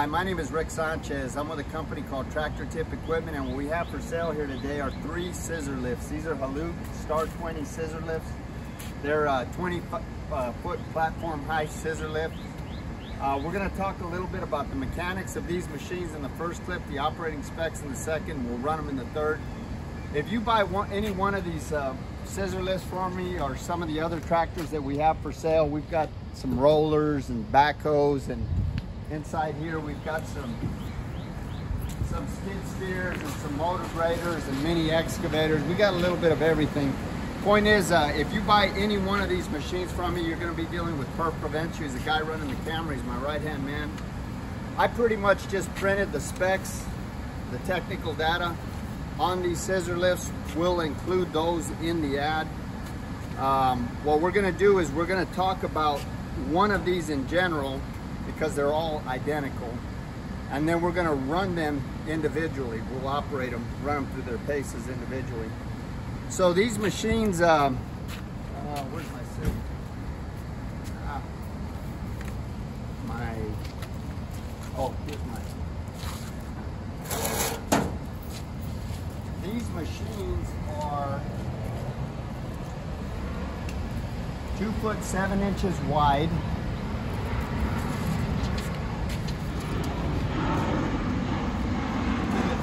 Hi, my name is Rick Sanchez. I'm with a company called Tractor Tip Equipment and what we have for sale here today are three scissor lifts. These are Haulotte Star 20 scissor lifts. They're uh, 20 uh, foot platform high scissor lift. Uh, we're going to talk a little bit about the mechanics of these machines in the first clip, the operating specs in the second, we'll run them in the third. If you buy one, any one of these uh, scissor lifts for me or some of the other tractors that we have for sale, we've got some rollers and backhoes and Inside here we've got some some skid steers and some motor graders and mini excavators. We got a little bit of everything. Point is, uh, if you buy any one of these machines from me, you're going to be dealing with Perf Provencio. He's the guy running the camera. He's my right-hand man. I pretty much just printed the specs, the technical data on these scissor lifts. We'll include those in the ad. Um, what we're going to do is we're going to talk about one of these in general because they're all identical. And then we're gonna run them individually. We'll operate them, run them through their paces individually. So these machines, um, uh, where's my suit? Ah, my, oh, here's my. These machines are two foot seven inches wide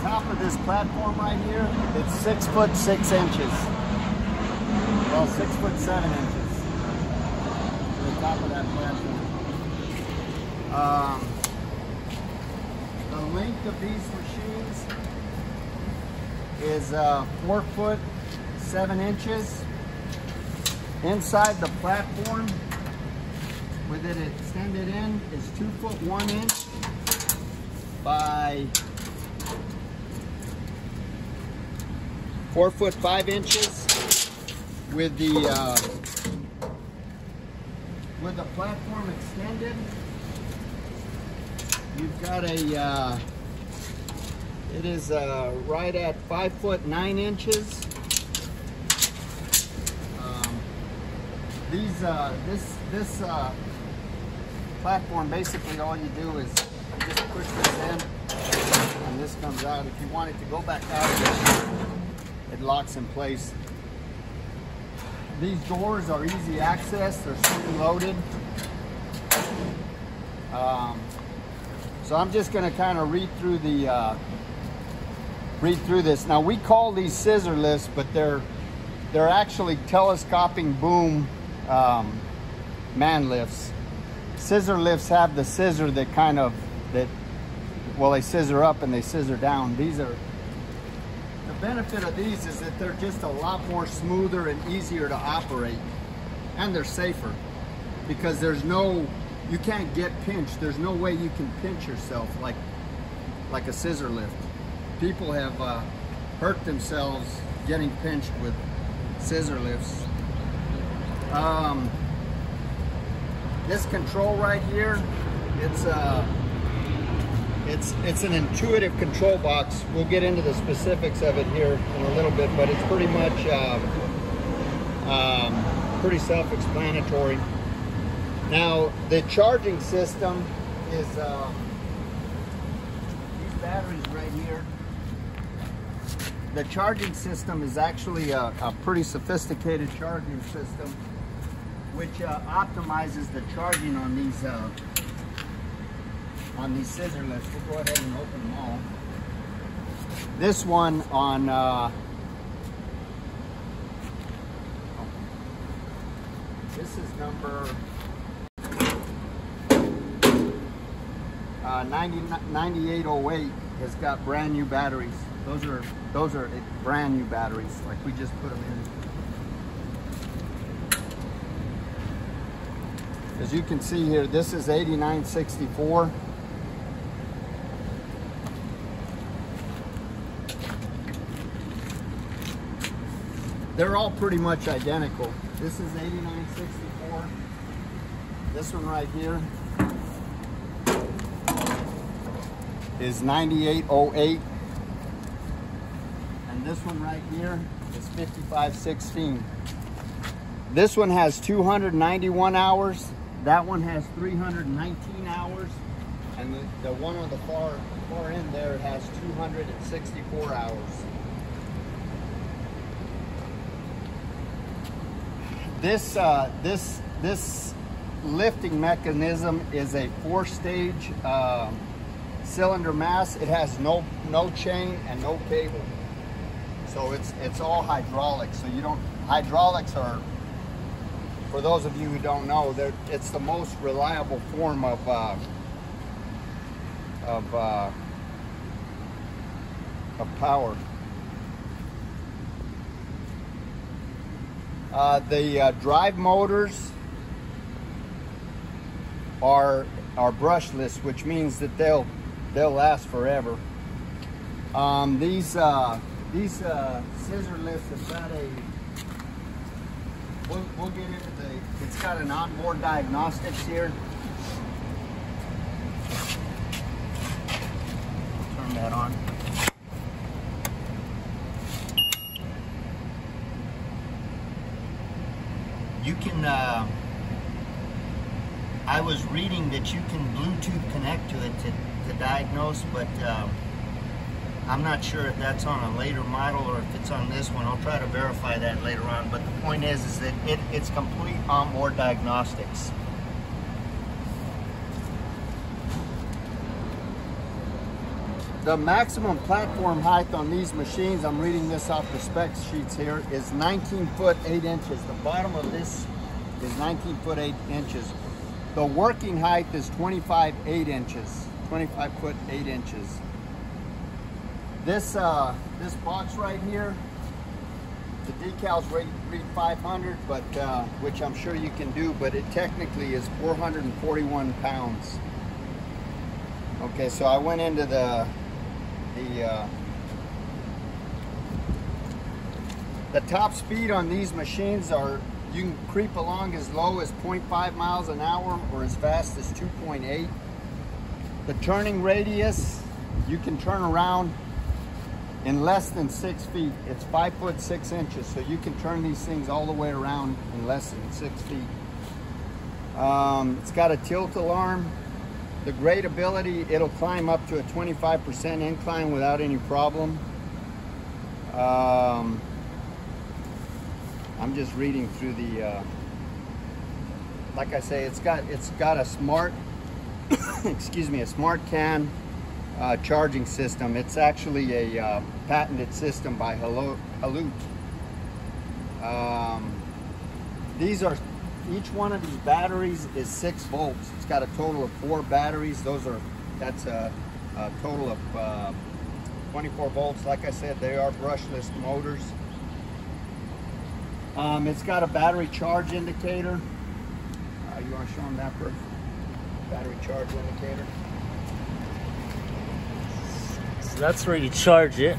top of this platform right here, it's six foot six inches. Well, six foot seven inches to the top of that platform. Um, the length of these machines is uh, four foot seven inches. Inside the platform, with it extended in, is two foot one inch by four foot five inches with the uh, with the platform extended. You've got a uh, it is uh, right at five foot nine inches. Um, these uh, this this uh, platform basically all you do is you just push this in and this comes out. If you want it to go back out it locks in place. These doors are easy access, they're spring loaded. Um, so I'm just gonna kind of read through the, uh, read through this. Now we call these scissor lifts, but they're, they're actually telescoping boom um, man lifts. Scissor lifts have the scissor that kind of, that, well, they scissor up and they scissor down. These are benefit of these is that they're just a lot more smoother and easier to operate and they're safer because there's no you can't get pinched. There's no way you can pinch yourself like like a scissor lift. People have uh, hurt themselves getting pinched with scissor lifts. Um, this control right here it's uh it's, it's an intuitive control box. We'll get into the specifics of it here in a little bit, but it's pretty much uh, um, pretty self-explanatory. Now, the charging system is uh, these batteries right here. The charging system is actually a, a pretty sophisticated charging system, which uh, optimizes the charging on these uh, on these scissor lifts. We'll go ahead and open them all. This one on uh, this is number uh, 90, 9808 has got brand new batteries. Those are those are brand new batteries, like we just put them in. As you can see here, this is 8964. They're all pretty much identical. This is 8964. This one right here is 9808. And this one right here is 5516. This one has 291 hours. That one has 319 hours. And the, the one on the far far end there has 264 hours. This uh, this this lifting mechanism is a four-stage uh, cylinder mass. It has no no chain and no cable, so it's it's all hydraulic. So you don't hydraulics are for those of you who don't know, it's the most reliable form of uh, of uh, of power. Uh, the uh, drive motors are are brushless, which means that they'll they'll last forever. Um, these uh, these uh, scissor lifts have got a we'll, we'll get into the it's got an onboard diagnostics here. Turn that on. You can uh, I was reading that you can Bluetooth connect to it to, to diagnose, but um, I'm not sure if that's on a later model or if it's on this one. I'll try to verify that later on. But the point is, is that it, it's complete onboard diagnostics. The maximum platform height on these machines, I'm reading this off the specs sheets here, is 19 foot 8 inches. The bottom of this is 19 foot 8 inches. The working height is 25 8 inches, 25 foot 8 inches. This uh, this box right here, the decals read, read 500, but uh, which I'm sure you can do, but it technically is 441 pounds. Okay, so I went into the the uh, the top speed on these machines are you can creep along as low as 0.5 miles an hour or as fast as 2.8. The turning radius, you can turn around in less than six feet. It's five foot six inches, so you can turn these things all the way around in less than six feet. Um, it's got a tilt alarm. The great ability, it'll climb up to a 25% incline without any problem. Um, I'm just reading through the, uh, like I say, it's got it's got a smart, excuse me, a smart can uh, charging system. It's actually a uh, patented system by Haulotte. Um, these are, each one of these batteries is six volts. It's got a total of four batteries. Those are, that's a, a total of uh, 24 volts. Like I said, they are brushless motors. Um, it's got a battery charge indicator. Uh, you want to show them that first? Battery charge indicator. So that's where you charge it.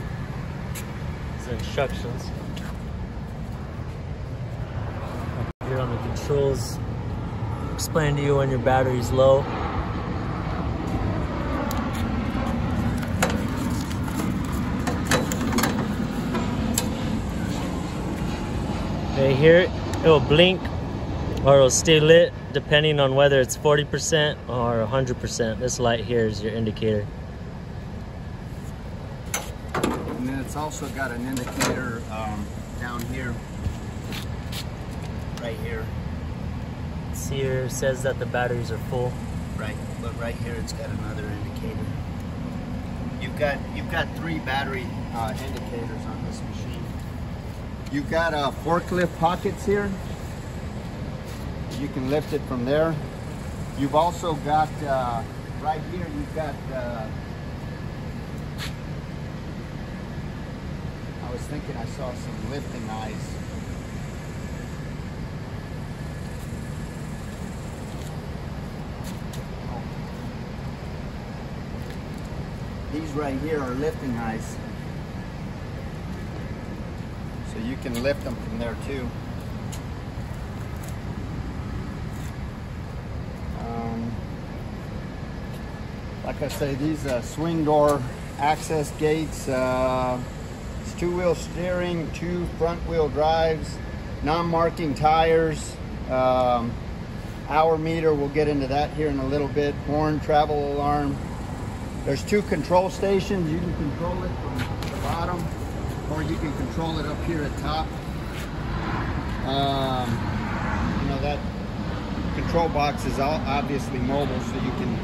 It's instructions. Here on the controls, explain to you when your battery's low. Okay, here it will blink or it'll stay lit depending on whether it's 40% or 100%. This light here is your indicator. And then it's also got an indicator um, down here, right here. Here says that the batteries are full. Right, but right here it's got another indicator. You've got you've got three battery uh, indicators on this machine. You've got uh, forklift pockets here. You can lift it from there. You've also got, uh, right here, you've got, uh, I was thinking I saw some lifting eyes. Right here are lifting eyes. So you can lift them from there too. Um, like I say, these uh, swing door access gates, uh, it's two-wheel steering, two front-wheel drives, non-marking tires, um, Power meter, we'll get into that here in a little bit. Horn, travel alarm. There's two control stations. You can control it from the bottom or you can control it up here at top. Um, you know, that control box is obviously mobile, so you can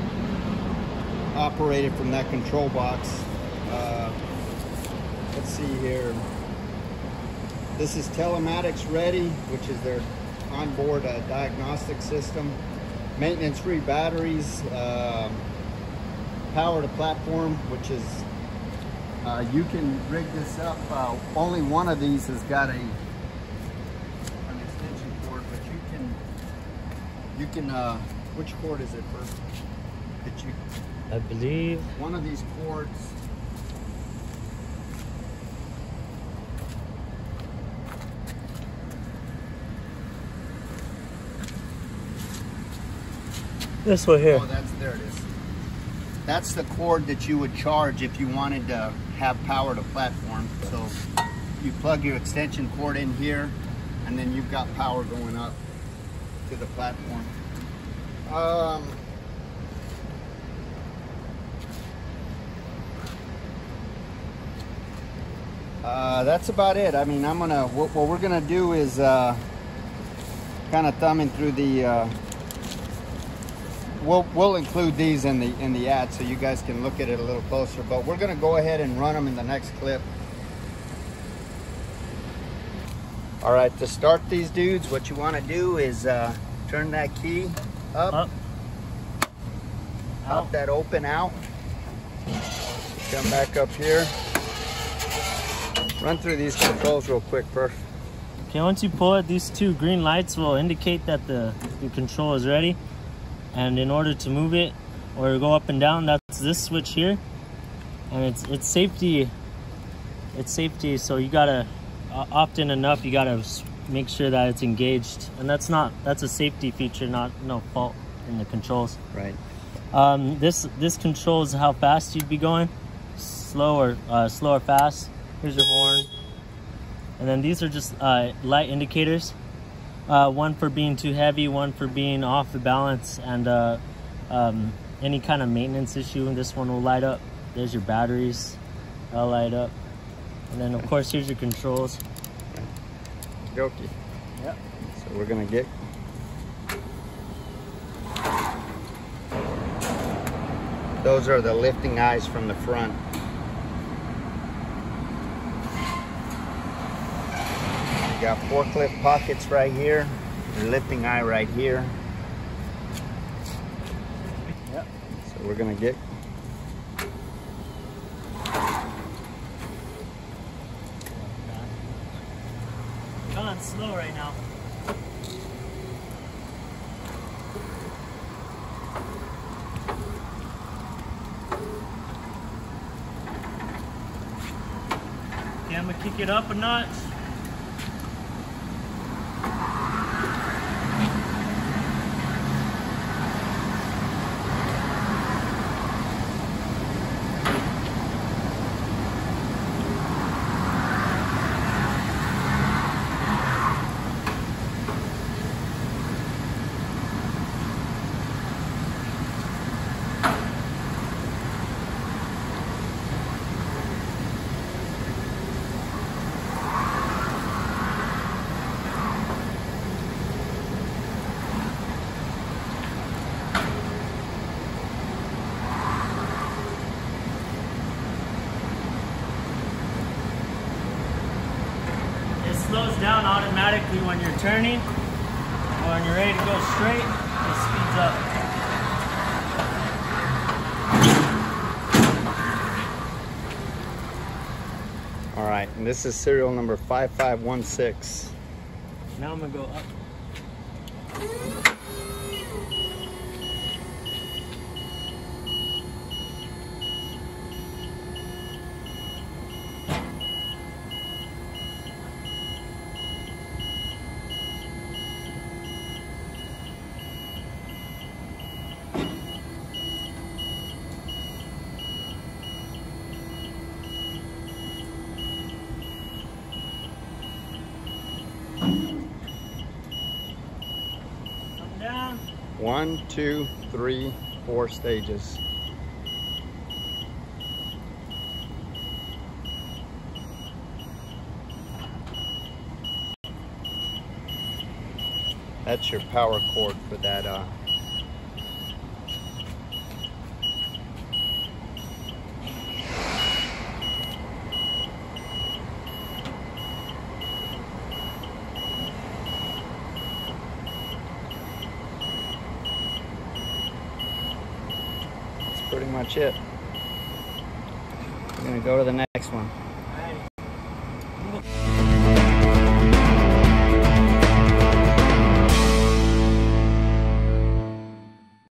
operate it from that control box. Uh, let's see here. This is telematics ready, which is their onboard uh, diagnostic system. Maintenance-free batteries, uh, power to platform, which is, uh, you can rig this up. Uh, only one of these has got a an extension cord, but you can, you can, uh, which cord is it first? That you, I believe. One of these cords This one here. Oh, that's there it is. That's the cord that you would charge if you wanted to have power to platform. So you plug your extension cord in here, and then you've got power going up to the platform. Um, uh, that's about it. I mean, I'm gonna, what, what we're gonna do is uh, kind of thumbing through the uh, we'll we'll include these in the in the ad so you guys can look at it a little closer. But we're gonna go ahead and run them in the next clip. All right, to start these dudes, what you want to do is uh, turn that key up, Up. pop that open out, come back up here. Run through these controls real quick first. Okay, once you pull it, these two green lights will indicate that the, the control is ready. And in order to move it or go up and down, that's this switch here. And it's it's safety. It's safety, so you gotta uh, often enough you gotta make sure that it's engaged. And that's not that's a safety feature, not no fault in the controls. Right. Um, this this controls how fast you'd be going, slow or uh, slow or fast. Here's your horn, and then these are just uh, light indicators. Uh, one for being too heavy, one for being off the balance, and uh, um, any kind of maintenance issue. And this one will light up. There's your batteries, they'll light up, and then of course here's your controls. Jokey. Yep. So we're gonna get Those are the lifting eyes from the front. Got forklift pockets right here, lifting eye right here. Yep. So we're gonna get Going slow right now. Okay, I'm gonna kick it up a notch. It slows down automatically when you're turning. When you're ready to go straight, it speeds up. all right, and this is serial number 5516. Now I'm gonna go up. One, two, three, four stages. That's your power cord for that uh, That's pretty much it. We're gonna go to the next one.